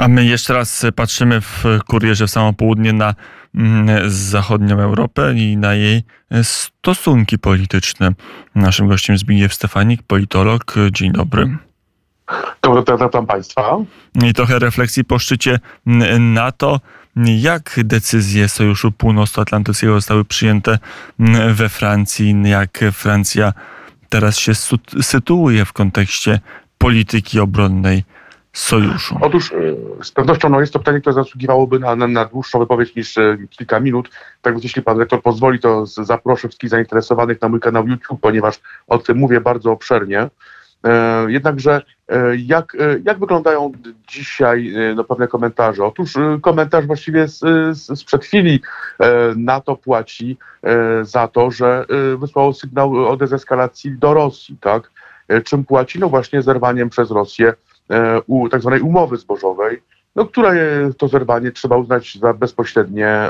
A my jeszcze raz patrzymy w kurierze w samo południe na mm, zachodnią Europę i na jej stosunki polityczne. Naszym gościem Zbigniew Stefanik, politolog. Dzień dobry. Dobry, witam Państwa. I trochę refleksji po szczycie NATO. Jak decyzje Sojuszu Północnoatlantyckiego zostały przyjęte we Francji? Jak Francja teraz się sytuuje w kontekście polityki obronnej sojuszu? Otóż e, z pewnością no, jest to pytanie, które zasługiwałoby na, na, na dłuższą wypowiedź niż e, kilka minut. Tak więc jeśli pan rektor pozwoli, to zaproszę wszystkich zainteresowanych na mój kanał YouTube, ponieważ o tym mówię bardzo obszernie. E, jednakże jak, jak wyglądają dzisiaj no, pewne komentarze? Otóż komentarz właściwie z, z, sprzed chwili NATO płaci za to, że wysłało sygnał o dezeskalacji do Rosji, tak? Czym płaci? No właśnie zerwaniem przez Rosję u tak zwanej umowy zbożowej, no, która to zerwanie trzeba uznać za bezpośrednie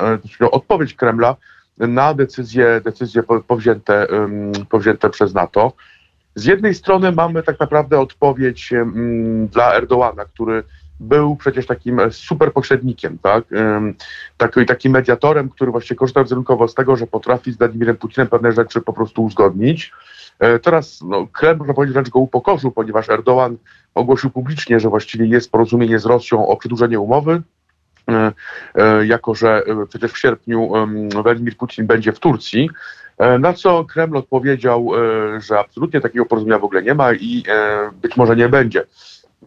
odpowiedź Kremla na decyzje, decyzje powzięte, powzięte przez NATO. Z jednej strony mamy tak naprawdę odpowiedź dla Erdoana, który był przecież takim super pośrednikiem, tak? Taki, takim mediatorem, który właśnie korzystał wizerunkowo z tego, że potrafi z Władimirem Putinem pewne rzeczy po prostu uzgodnić. E, teraz no, Kreml, można powiedzieć, wręcz go upokorzył, ponieważ Erdoğan ogłosił publicznie, że właściwie jest porozumienie z Rosją o przedłużenie umowy, e, e, jako że przecież w sierpniu Władimir Putin będzie w Turcji. Na co Kreml odpowiedział, że absolutnie takiego porozumienia w ogóle nie ma i być może nie będzie.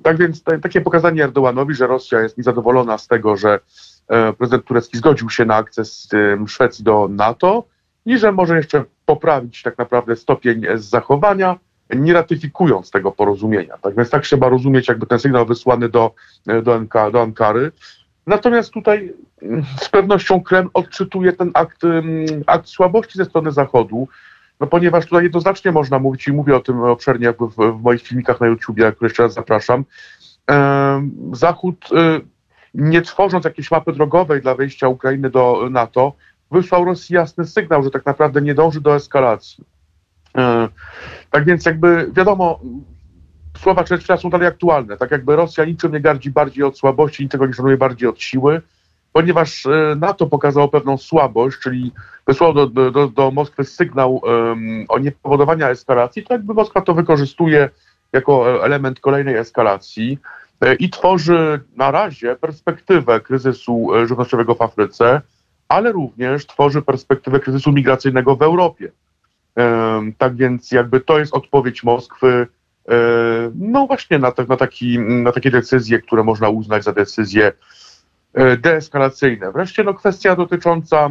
Tak więc takie pokazanie Erdoganowi, że Rosja jest niezadowolona z tego, że prezydent turecki zgodził się na akces Szwecji do NATO, i że może jeszcze poprawić tak naprawdę stopień zachowania, nie ratyfikując tego porozumienia. Tak więc tak trzeba rozumieć jakby ten sygnał wysłany do, do, NK, do Ankary. Natomiast tutaj mm, z pewnością Kreml odczytuje ten akt, mm, akt słabości ze strony Zachodu, no ponieważ tutaj jednoznacznie można mówić i mówię o tym obszernie w, w moich filmikach na YouTubie, które jeszcze raz zapraszam. Zachód, y, nie tworząc jakiejś mapy drogowej dla wejścia Ukrainy do NATO, wysłał Rosji jasny sygnał, że tak naprawdę nie dąży do eskalacji. E, tak więc jakby wiadomo, słowa Churchilla są dalej aktualne. Tak jakby Rosja niczym nie gardzi bardziej od słabości, niczego nie szanuje bardziej od siły, ponieważ e, NATO pokazało pewną słabość, czyli wysłało do, do, do Moskwy sygnał um, o niepowodowaniu eskalacji, to jakby Moskwa to wykorzystuje jako element kolejnej eskalacji e, i tworzy na razie perspektywę kryzysu żywnościowego w Afryce, ale również tworzy perspektywę kryzysu migracyjnego w Europie. Tak więc jakby to jest odpowiedź Moskwy no właśnie na, na, taki, na takie decyzje, które można uznać za decyzje e, deeskalacyjne. Wreszcie no, kwestia dotycząca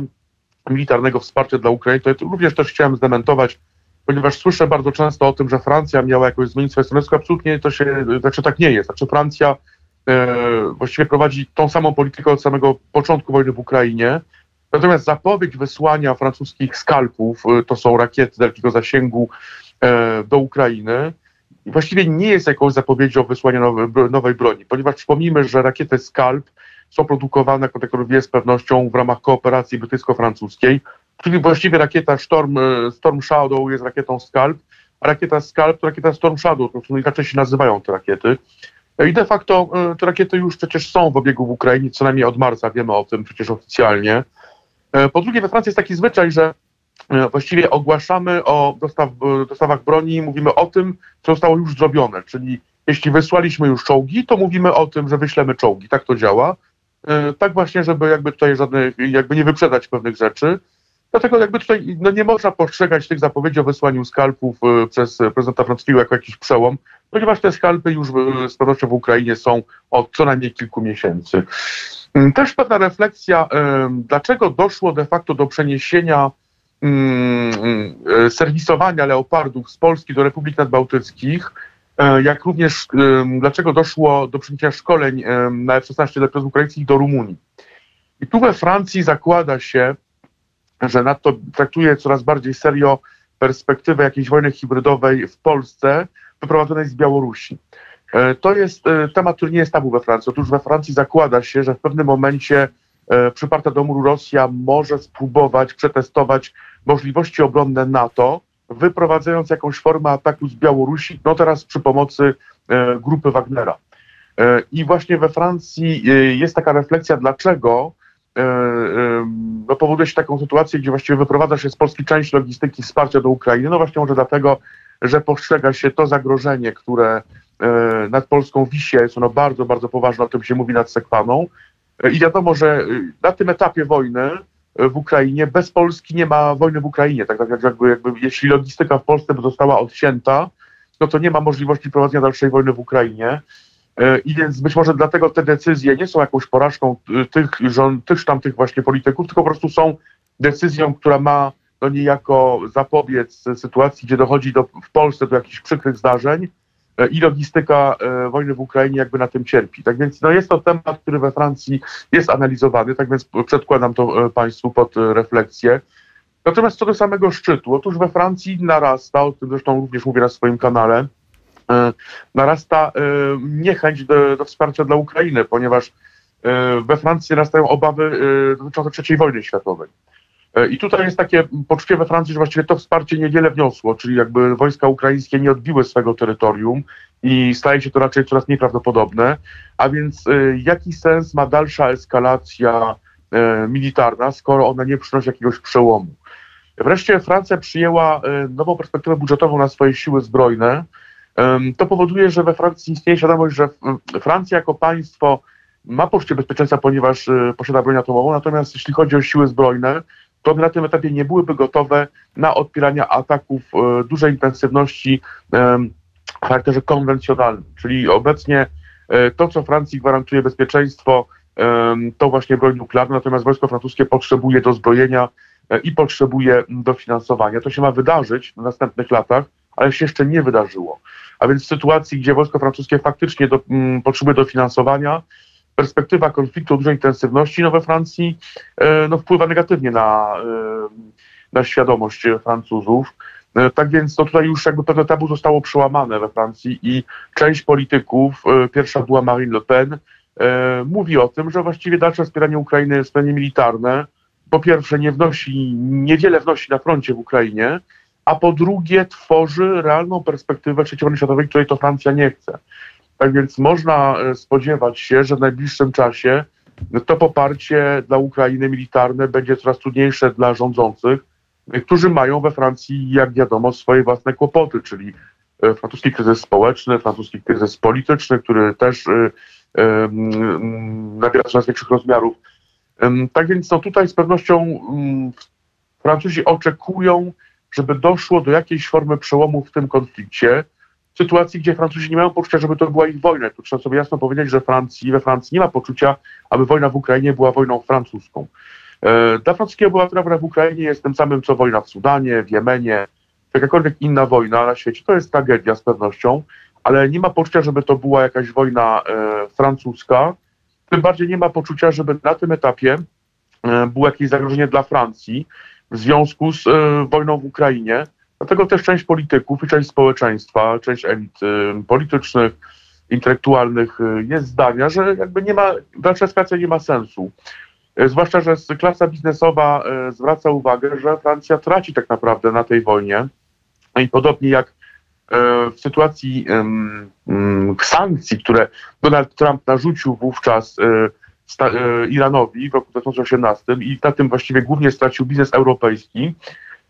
militarnego wsparcia dla Ukrainy, to również też chciałem zdementować, ponieważ słyszę bardzo często o tym, że Francja miała jakoś zmienić swoje stanowisko. Absolutnie to się, znaczy tak nie jest. Znaczy Francja e, właściwie prowadzi tą samą politykę od samego początku wojny w Ukrainie. Natomiast zapowiedź wysłania francuskich skalpów, y, to są rakiety dalekiego zasięgu e, do Ukrainy, właściwie nie jest jakąś zapowiedzią wysłania nowej broni, ponieważ przypomnijmy, że rakiety Skalp są produkowane, jak pan wie, z pewnością w ramach kooperacji brytyjsko-francuskiej, czyli właściwie rakieta Storm, e, Storm Shadow jest rakietą Skalp, a rakieta Skalp to rakieta Storm Shadow, to inaczej się nazywają te rakiety. E, I de facto te rakiety już przecież są w obiegu w Ukrainie, co najmniej od marca wiemy o tym przecież oficjalnie. E, po drugie, we Francji jest taki zwyczaj, że e, właściwie ogłaszamy o dostaw, e, dostawach broni i mówimy o tym, co zostało już zrobione. Czyli jeśli wysłaliśmy już czołgi, to mówimy o tym, że wyślemy czołgi. Tak to działa. Tak właśnie, żeby jakby tutaj żadnych, jakby nie wyprzedać pewnych rzeczy. Dlatego jakby tutaj no nie można postrzegać tych zapowiedzi o wysłaniu skalpów przez prezydenta francuskiego jako jakiś przełom, ponieważ te skalpy już z pewnością w Ukrainie są od co najmniej kilku miesięcy. Mm, też pewna refleksja, dlaczego doszło de facto do przeniesienia mm, serwisowania leopardów z Polski do Republik Nadbałtyckich, e, jak również dlaczego doszło do przeniesienia szkoleń na F-16 dla ukraińskich do Rumunii. I tu we Francji zakłada się, że NATO traktuje coraz bardziej serio perspektywę jakiejś wojny hybrydowej w Polsce, wyprowadzonej z Białorusi. E, to jest e, temat, który nie jest tabu we Francji. Otóż we Francji zakłada się, że w pewnym momencie e, przyparta do muru Rosja może spróbować przetestować możliwości obronne NATO, wyprowadzając jakąś formę ataku z Białorusi, no teraz przy pomocy grupy Wagnera. I właśnie we Francji jest taka refleksja, dlaczego no, powoduje się taką sytuację, gdzie właściwie wyprowadza się z Polski część logistyki wsparcia do Ukrainy. No właśnie może dlatego, że postrzega się to zagrożenie, które nad Polską wisi, jest ono bardzo, bardzo poważne, o tym się mówi nad Sekwaną. I wiadomo, że na tym etapie wojny w Ukrainie. Bez Polski nie ma wojny w Ukrainie. Tak, tak jakby, jakby jeśli logistyka w Polsce by została odcięta, no to nie ma możliwości prowadzenia dalszej wojny w Ukrainie. E, I więc być może dlatego te decyzje nie są jakąś porażką e, tych, rząd, tych tamtych właśnie polityków, tylko po prostu są decyzją, która ma no niejako zapobiec sytuacji, gdzie dochodzi do, w Polsce do jakichś przykrych zdarzeń, E, i logistyka wojny w Ukrainie jakby na tym cierpi. Tak więc no jest to temat, który we Francji jest analizowany, tak więc przedkładam to Państwu pod refleksję. Natomiast co do samego szczytu, otóż we Francji narasta, o tym zresztą również mówię na swoim kanale, narasta niechęć do, do wsparcia dla Ukrainy, ponieważ we Francji narastają obawy dotyczące III wojny światowej. E, I tutaj jest takie poczucie we Francji, że właściwie to wsparcie niewiele wniosło, czyli jakby wojska ukraińskie nie odbiły swego terytorium i staje się to raczej coraz mniej prawdopodobne. A więc jaki sens ma dalsza eskalacja militarna, skoro ona nie przynosi jakiegoś przełomu? Wreszcie Francja przyjęła nową perspektywę budżetową na swoje siły zbrojne. To powoduje, że we Francji istnieje świadomość, że Francja jako państwo ma poczucie bezpieczeństwa, ponieważ posiada broń atomową, natomiast jeśli chodzi o siły zbrojne, to na tym etapie nie byłyby gotowe na odpieranie ataków e, dużej intensywności w charakterze konwencjonalnym. Czyli obecnie e, to, co Francji gwarantuje bezpieczeństwo, to właśnie broń nuklearna, natomiast wojsko francuskie potrzebuje dozbrojenia e, i potrzebuje dofinansowania. To się ma wydarzyć w następnych latach, ale się jeszcze nie wydarzyło. A więc w sytuacji, gdzie wojsko francuskie faktycznie do, m, potrzebuje dofinansowania, perspektywa konfliktu o dużej intensywności no we Francji e, no, wpływa negatywnie na, e, na świadomość Francuzów. E, tak więc no tutaj już jakby pewne tabu zostało przełamane we Francji i część polityków, pierwsza była Marine Le Pen, mówi o tym, że właściwie dalsze wspieranie Ukrainy, wspieranie militarne, po pierwsze nie wnosi, niewiele wnosi na froncie w Ukrainie, a po drugie tworzy realną perspektywę III wojny światowej, której to Francja nie chce. Tak więc można e, spodziewać się, że w najbliższym czasie to poparcie dla Ukrainy militarne będzie coraz trudniejsze dla rządzących, e, którzy mają we Francji, jak wiadomo, swoje własne kłopoty, czyli e, francuski kryzys społeczny, francuski kryzys polityczny, który też nabiera coraz większych rozmiarów. Tak więc no tutaj z pewnością Francuzi oczekują, żeby doszło do jakiejś formy przełomu w tym konflikcie sytuacji, gdzie Francuzi nie mają poczucia, żeby to była ich wojna. Tu trzeba sobie jasno powiedzieć, że Francji, we Francji nie ma poczucia, aby wojna w Ukrainie była wojną francuską. E, dla francuskiego obywatela w Ukrainie jest tym samym, co wojna w Sudanie, w Jemenie, jakakolwiek inna wojna na świecie. To jest tragedia z pewnością, ale nie ma poczucia, żeby to była jakaś wojna e, francuska. Tym bardziej nie ma poczucia, żeby na tym etapie e, było jakieś zagrożenie dla Francji w związku z e, wojną w Ukrainie Dlatego też część polityków i część społeczeństwa, część elit y, politycznych, intelektualnych y, jest zdania, że jakby nie ma, eskalacja nie ma sensu. Zwłaszcza, że klasa biznesowa zwraca uwagę, że Francja traci tak naprawdę na tej wojnie. I podobnie jak w sytuacji sankcji, które Donald Trump narzucił wówczas Iranowi w roku 2018 i na tym właściwie głównie stracił biznes europejski,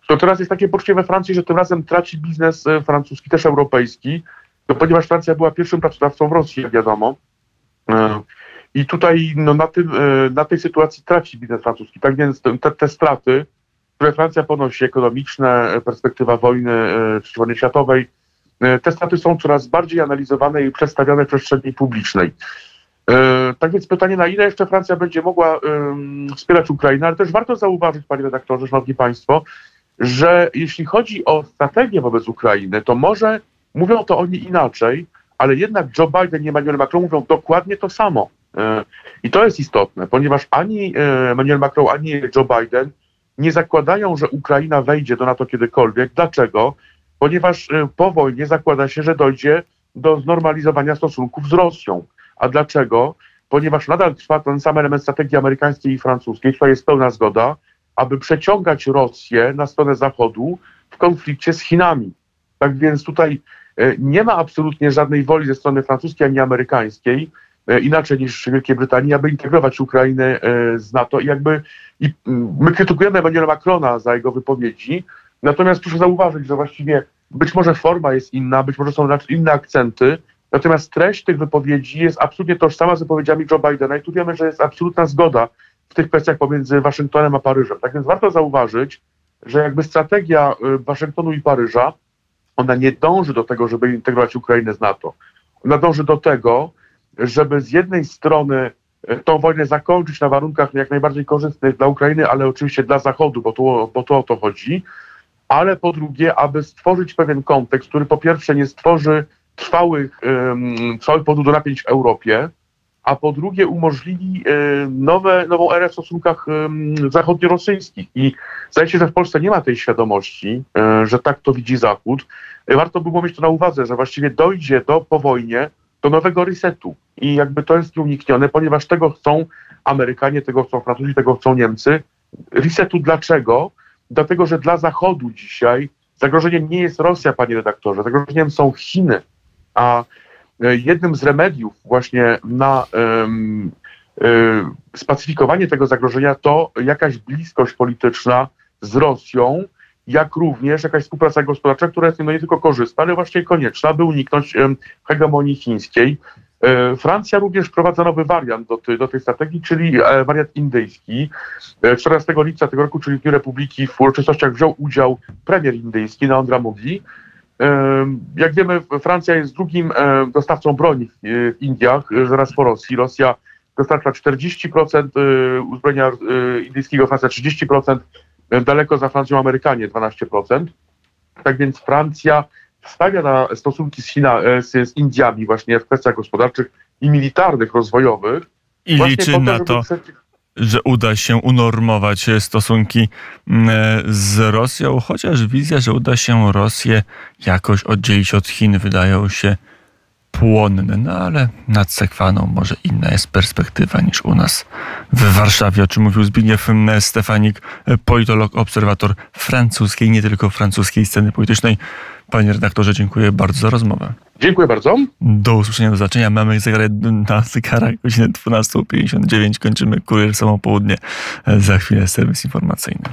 to teraz jest takie poczucie we Francji, że tym razem traci biznes e, francuski, też europejski, no, ponieważ Francja była pierwszym pracodawcą w Rosji, jak wiadomo. E, I tutaj no, na, tym, e, na tej sytuacji traci biznes francuski. Tak więc te, te straty, które Francja ponosi, ekonomiczne, perspektywa wojny, czy wojny światowej, te straty są coraz bardziej analizowane i przedstawiane w przestrzeni publicznej. Tak więc pytanie, na ile jeszcze Francja będzie mogła wspierać Ukrainę, ale też warto zauważyć, panie redaktorze, szanowni państwo, że jeśli chodzi o strategię wobec Ukrainy, to może mówią to oni inaczej, ale jednak Joe Biden i Emmanuel Macron mówią dokładnie to samo. E, I to jest istotne, ponieważ ani e, Emmanuel Macron, ani Joe Biden nie zakładają, że Ukraina wejdzie do NATO kiedykolwiek. Dlaczego? Ponieważ e, po wojnie zakłada się, że dojdzie do znormalizowania stosunków z Rosją. A dlaczego? Ponieważ nadal trwa ten sam element strategii amerykańskiej i francuskiej, tutaj jest pełna zgoda, aby przeciągać Rosję na stronę Zachodu w konflikcie z Chinami. Tak więc tutaj nie ma absolutnie żadnej woli ze strony francuskiej ani amerykańskiej, inaczej niż Wielkiej Brytanii, aby integrować Ukrainę z NATO i jakby i my krytykujemy Emmanuela Macrona za jego wypowiedzi, natomiast proszę zauważyć, że właściwie być może forma jest inna, być może są inne akcenty, natomiast treść tych wypowiedzi jest absolutnie tożsama z wypowiedziami Joe Bidena i tu wiemy, że jest absolutna zgoda w tych kwestiach pomiędzy Waszyngtonem a Paryżem. Tak więc warto zauważyć, że jakby strategia y, Waszyngtonu i Paryża, ona nie dąży do tego, żeby integrować Ukrainę z NATO. Ona dąży do tego, żeby z jednej strony y, tą wojnę zakończyć na warunkach jak najbardziej korzystnych dla Ukrainy, ale oczywiście dla Zachodu, bo to, bo to o to chodzi, ale po drugie, aby stworzyć pewien kontekst, który po pierwsze nie stworzy trwałych, trwałych powodów do napięć w Europie, a po drugie umożliwi nowe, nową erę w stosunkach zachodnio-rosyjskich. I zdaje się, że w Polsce nie ma tej świadomości, że tak to widzi Zachód. Warto by było mieć to na uwadze, że właściwie dojdzie do po wojnie do nowego resetu. I jakby to jest nieuniknione, ponieważ tego chcą Amerykanie, tego chcą Francuzi, tego chcą Niemcy. Resetu dlaczego? Dlatego, że dla Zachodu dzisiaj zagrożeniem nie jest Rosja, panie redaktorze, zagrożeniem są Chiny. A e, jednym z remediów właśnie na um, spacyfikowanie tego zagrożenia to jakaś bliskość polityczna z Rosją, jak również jakaś współpraca gospodarcza, która jest nie tylko korzystna, ale właśnie konieczna, by uniknąć hegemonii chińskiej. E, Francja również wprowadza nowy wariant do, tej, do tej strategii, czyli wariant indyjski. 14 e, lipca tego roku, czyli w Dniu Republiki, w uroczystościach wziął udział premier indyjski Narendra Modi. Jak wiemy, Francja jest drugim dostawcą broni w Indiach, zaraz po Rosji. Rosja dostarcza 40% uzbrojenia indyjskiego, Francja 30%, daleko za Francją Amerykanie 12%. Tak więc Francja stawia na stosunki z, China, e, z, z Indiami właśnie w kwestiach gospodarczych i militarnych, rozwojowych. I liczy to, na to, że uda się unormować stosunki mm, z Rosją, chociaż wizja, że uda się Rosję jakoś oddzielić od Chin, wydają się płonne, no ale nad Sekwaną może inna jest perspektywa niż u nas w Warszawie, o czym mówił Zbigniew Stefanik, politolog, obserwator francuskiej, nie tylko francuskiej sceny politycznej. Panie redaktorze, dziękuję bardzo za rozmowę. Dziękuję bardzo. Do usłyszenia, do zobaczenia. Mamy zegarek na zegarach godzinę 12.59. Kończymy kurier samo południe. Za chwilę serwis informacyjny.